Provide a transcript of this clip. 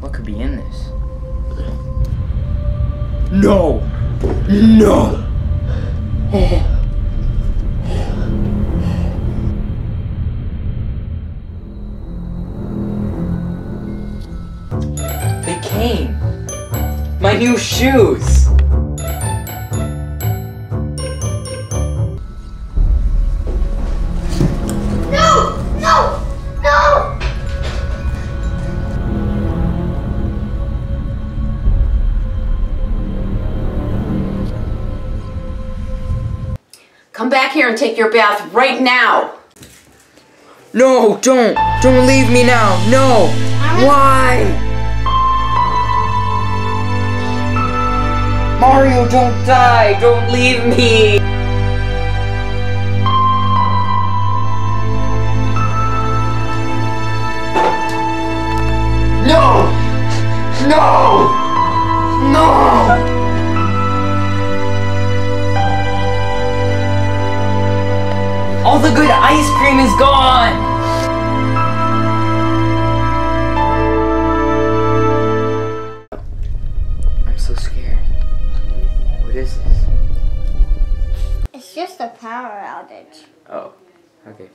What could be in this? No! No! They came! My new shoes! Come back here and take your bath right now. No, don't! Don't leave me now! No! Why? Mario, don't die! Don't leave me! No! No! No! The good ice cream is gone! I'm so scared. What is this? It's just a power outage. Oh, okay.